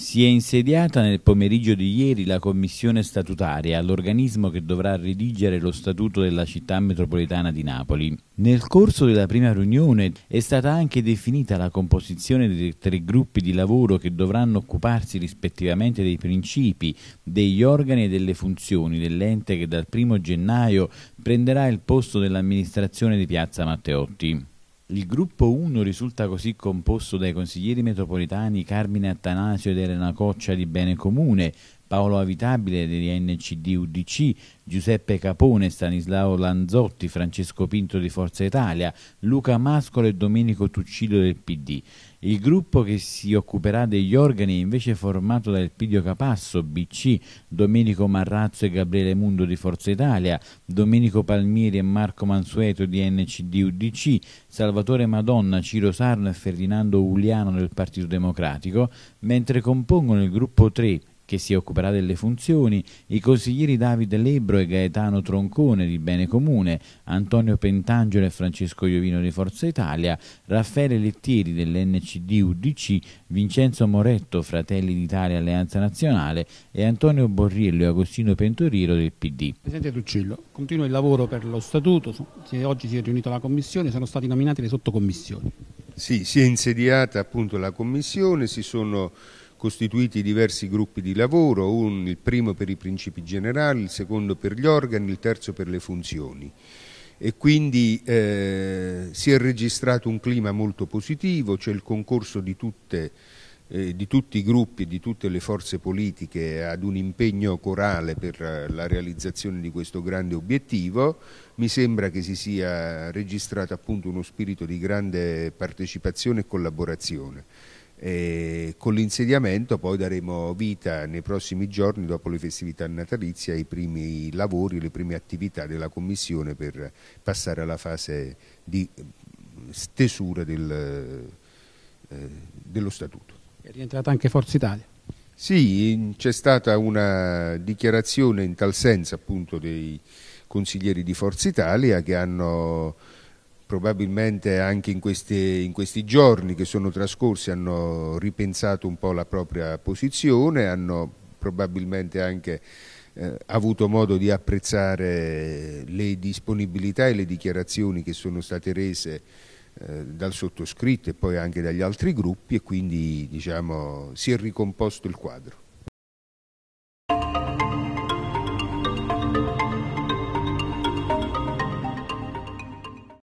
Si è insediata nel pomeriggio di ieri la commissione statutaria, l'organismo che dovrà redigere lo statuto della città metropolitana di Napoli. Nel corso della prima riunione è stata anche definita la composizione dei tre gruppi di lavoro che dovranno occuparsi rispettivamente dei principi, degli organi e delle funzioni dell'ente che dal primo gennaio prenderà il posto dell'amministrazione di Piazza Matteotti. Il gruppo 1 risulta così composto dai consiglieri metropolitani Carmine Attanasio ed Elena Coccia di Bene Comune, Paolo Avitabile di NCD UDC, Giuseppe Capone, Stanislao Lanzotti, Francesco Pinto di Forza Italia, Luca Mascolo e Domenico Tuccillo del PD. Il gruppo che si occuperà degli organi è invece formato da Elpidio Capasso, BC, Domenico Marrazzo e Gabriele Mundo di Forza Italia, Domenico Palmieri e Marco Mansueto di NCD UDC, Salvatore Madonna, Ciro Sarno e Ferdinando Uliano del Partito Democratico, mentre compongono il gruppo 3 che si occuperà delle funzioni, i consiglieri Davide Lebro e Gaetano Troncone di Bene Comune, Antonio Pentangelo e Francesco Iovino di Forza Italia, Raffaele Lettieri dell'NCD UDC, Vincenzo Moretto, Fratelli d'Italia Alleanza Nazionale e Antonio Borriello e Agostino Pentoriero del PD. Presidente Truccillo, continua il lavoro per lo statuto, oggi si è riunita la commissione, sono stati nominati le sottocommissioni. Sì, si è insediata appunto la commissione, si sono costituiti diversi gruppi di lavoro, un, il primo per i principi generali, il secondo per gli organi, il terzo per le funzioni. E quindi eh, si è registrato un clima molto positivo, c'è il concorso di, tutte, eh, di tutti i gruppi e di tutte le forze politiche ad un impegno corale per la realizzazione di questo grande obiettivo. Mi sembra che si sia registrato appunto uno spirito di grande partecipazione e collaborazione. E con l'insediamento poi daremo vita nei prossimi giorni, dopo le festività natalizie, ai primi lavori, alle prime attività della Commissione per passare alla fase di stesura del, eh, dello Statuto. È rientrata anche Forza Italia? Sì, c'è stata una dichiarazione in tal senso appunto dei consiglieri di Forza Italia che hanno probabilmente anche in questi, in questi, giorni che sono trascorsi hanno ripensato un po' la propria posizione, hanno probabilmente anche eh, avuto modo di apprezzare le disponibilità e le dichiarazioni che sono state rese eh, dal sottoscritto e poi anche dagli altri gruppi e quindi diciamo, si è ricomposto il quadro.